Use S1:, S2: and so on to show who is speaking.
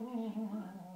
S1: Oh.